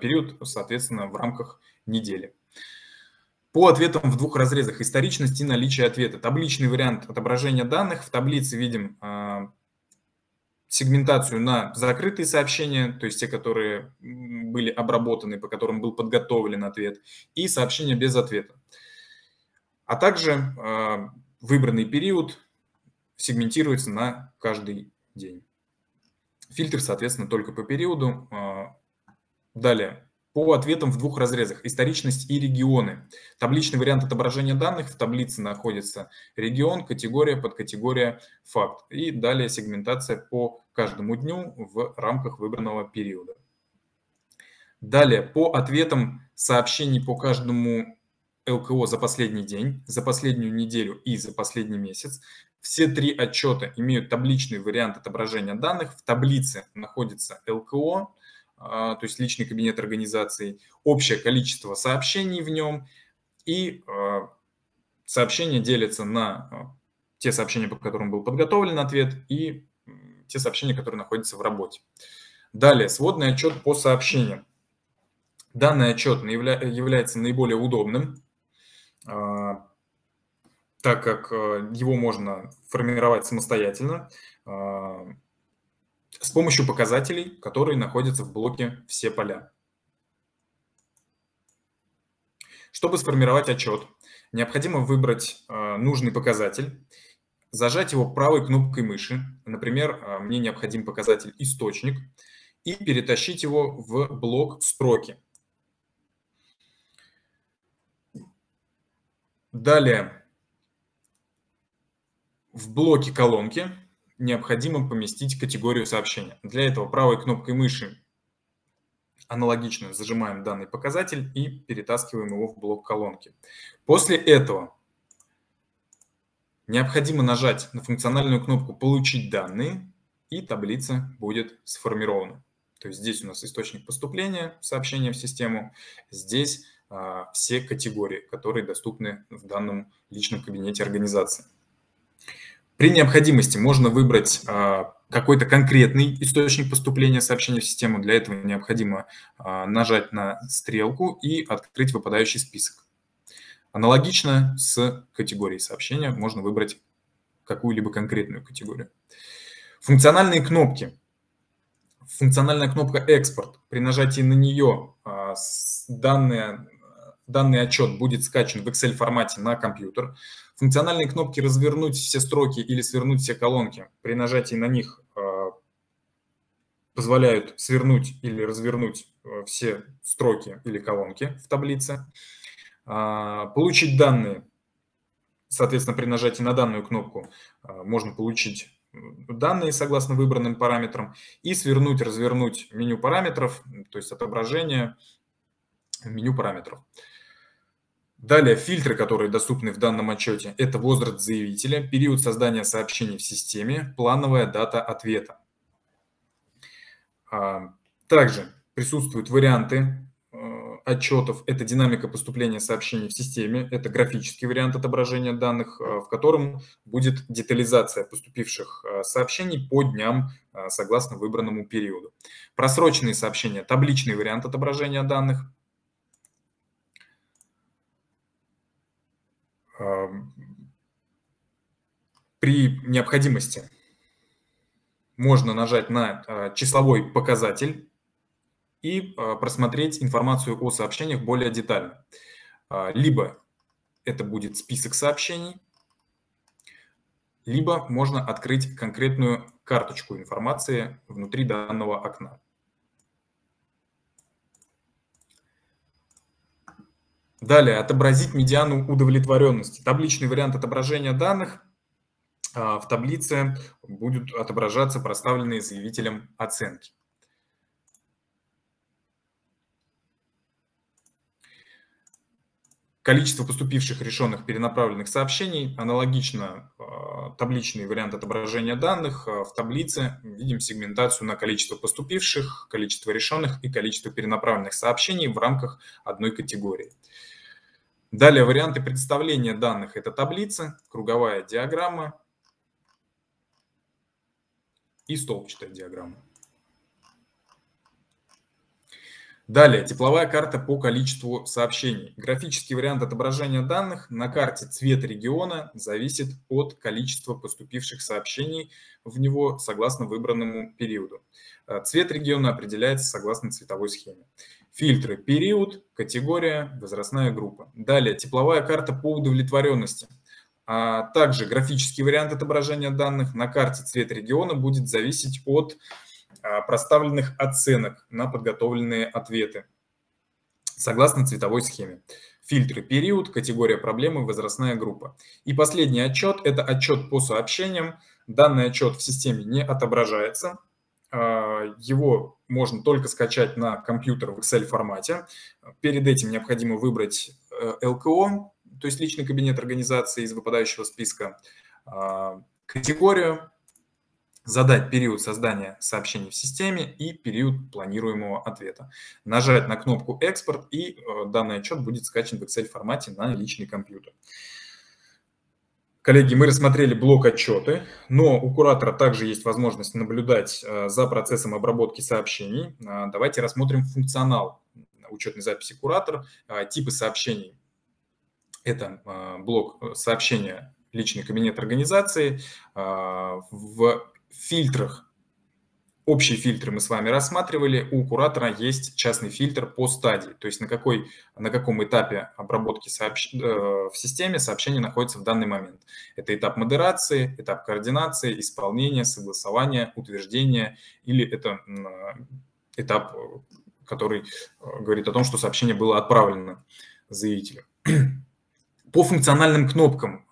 Период, соответственно, в рамках недели. По ответам в двух разрезах историчность и наличие ответа. Табличный вариант отображения данных. В таблице видим сегментацию на закрытые сообщения, то есть те, которые были обработаны, по которым был подготовлен ответ, и сообщения без ответа. А также э, выбранный период сегментируется на каждый день. Фильтр, соответственно, только по периоду. Э, далее, по ответам в двух разрезах. Историчность и регионы. Табличный вариант отображения данных. В таблице находится регион, категория, подкатегория, факт. И далее сегментация по каждому дню в рамках выбранного периода. Далее, по ответам сообщений по каждому ЛКО за последний день, за последнюю неделю и за последний месяц. Все три отчета имеют табличный вариант отображения данных. В таблице находится ЛКО, то есть личный кабинет организации, общее количество сообщений в нем, и а, сообщения делятся на а, те сообщения, по которым был подготовлен ответ, и те сообщения, которые находятся в работе. Далее, сводный отчет по сообщениям. Данный отчет является наиболее удобным, так как его можно формировать самостоятельно с помощью показателей, которые находятся в блоке «Все поля». Чтобы сформировать отчет, необходимо выбрать э, нужный показатель, зажать его правой кнопкой мыши, например, э, мне необходим показатель «Источник», и перетащить его в блок «Строки». Далее в блоке «Колонки» необходимо поместить категорию сообщения. Для этого правой кнопкой мыши аналогично зажимаем данный показатель и перетаскиваем его в блок колонки. После этого необходимо нажать на функциональную кнопку «Получить данные» и таблица будет сформирована. То есть здесь у нас источник поступления сообщения в систему, здесь а, все категории, которые доступны в данном личном кабинете организации. При необходимости можно выбрать а, какой-то конкретный источник поступления сообщения в систему. Для этого необходимо а, нажать на стрелку и открыть выпадающий список. Аналогично с категорией сообщения можно выбрать какую-либо конкретную категорию. Функциональные кнопки. Функциональная кнопка «Экспорт». При нажатии на нее а, данные данный отчет будет скачан в Excel формате на компьютер. Функциональные кнопки «Развернуть все строки» или «Свернуть все колонки» при нажатии на них а, позволяют свернуть или развернуть а, все строки или колонки в таблице. А, получить данные, соответственно, при нажатии на данную кнопку можно получить данные согласно выбранным параметрам и свернуть, развернуть меню параметров, то есть отображение меню параметров. Далее фильтры, которые доступны в данном отчете, это возраст заявителя, период создания сообщений в системе, плановая дата ответа. А, также присутствуют варианты э, отчетов. Это динамика поступления сообщений в системе, это графический вариант отображения данных, э, в котором будет детализация поступивших э, сообщений по дням согласно выбранному периоду. Просроченные сообщения, табличный вариант отображения данных – при необходимости можно нажать на а, числовой показатель и а, просмотреть информацию о сообщениях более детально. А, либо это будет список сообщений, либо можно открыть конкретную карточку информации внутри данного окна. Далее, отобразить медиану удовлетворенности. Табличный вариант отображения данных. А, в таблице будут отображаться проставленные заявителем оценки. Количество поступивших решенных перенаправленных сообщений. Аналогично табличный вариант отображения данных. В таблице видим сегментацию на количество поступивших, количество решенных и количество перенаправленных сообщений в рамках одной категории. Далее варианты представления данных – это таблица, круговая диаграмма и столбчатая диаграмма. Далее, тепловая карта по количеству сообщений. Графический вариант отображения данных на карте цвет региона зависит от количества поступивших сообщений в него согласно выбранному периоду. Э, цвет региона определяется согласно цветовой схеме. Фильтры – период, категория, возрастная группа. Далее, тепловая карта по удовлетворенности. А также графический вариант отображения данных на карте цвет региона будет зависеть от проставленных оценок на подготовленные ответы согласно цветовой схеме. Фильтры период, категория проблемы, возрастная группа. И последний отчет – это отчет по сообщениям. Данный отчет в системе не отображается. А, его можно только скачать на компьютер в Excel формате. Перед этим необходимо выбрать ЛКО, э, то есть личный кабинет организации из выпадающего списка, а, категорию, задать период создания сообщений в системе и период планируемого ответа. Нажать на кнопку «Экспорт» и э, данный отчет будет скачан в Excel формате на личный компьютер. Коллеги, мы рассмотрели блок отчеты, но у куратора также есть возможность наблюдать э, за процессом обработки сообщений. Э, давайте рассмотрим функционал учетной записи куратор, типы сообщений. Это блок сообщения личный кабинет организации. В фильтрах. Общие фильтры мы с вами рассматривали. У куратора есть частный фильтр по стадии, то есть на, какой, на каком этапе обработки сообщ... Э, в системе сообщение находится в данный момент. Это этап модерации, этап координации, исполнения, согласования, утверждения или это этап, который э, говорит о том, что сообщение было отправлено заявителю. По функциональным кнопкам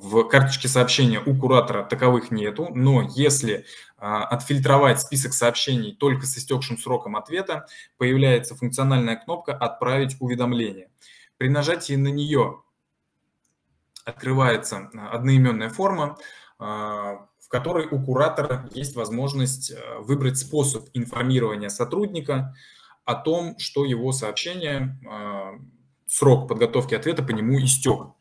в карточке сообщения у куратора таковых нету, но если а, отфильтровать список сообщений только с истекшим сроком ответа, появляется функциональная кнопка «Отправить уведомление». При нажатии на нее открывается а, одноименная форма, а, в которой у куратора есть возможность выбрать способ информирования сотрудника о том, что его сообщение, срок подготовки ответа по нему истек.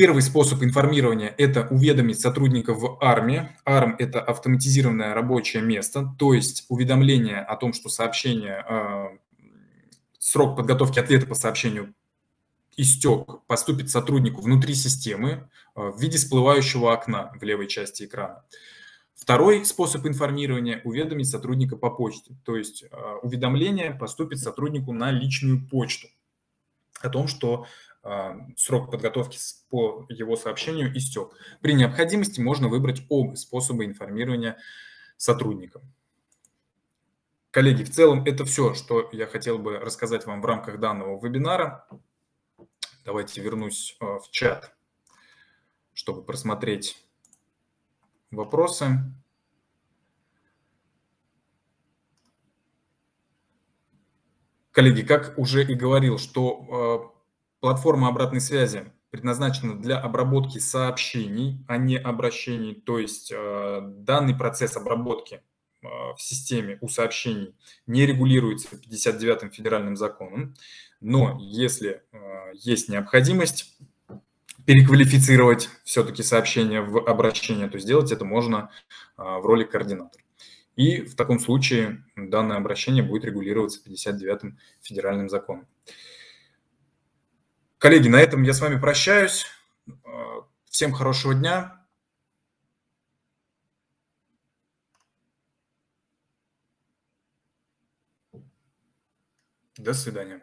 Первый способ информирования – это уведомить сотрудников в. ARM – это автоматизированное рабочее место, то есть уведомление о том, что сообщение, э, срок подготовки ответа по сообщению истек, поступит сотруднику внутри системы э, в виде всплывающего окна в левой части экрана. Второй способ информирования – уведомить сотрудника по почте, то есть э, уведомление поступит сотруднику на личную почту о том, что а, срок подготовки по его сообщению истек. При необходимости можно выбрать оба способа информирования сотрудника. Коллеги, в целом это все, что я хотел бы рассказать вам в рамках данного вебинара. Давайте вернусь а, в чат, чтобы просмотреть вопросы. Коллеги, как уже и говорил, что а, Платформа обратной связи предназначена для обработки сообщений, а не обращений. То есть э, данный процесс обработки э, в системе у сообщений не регулируется 59-м федеральным законом. Но если э, есть необходимость переквалифицировать все-таки сообщение в обращение, то сделать это можно в роли координатора. И в таком случае данное обращение будет регулироваться 59-м федеральным законом. Коллеги, на этом я с вами прощаюсь. Э, всем хорошего дня. До свидания.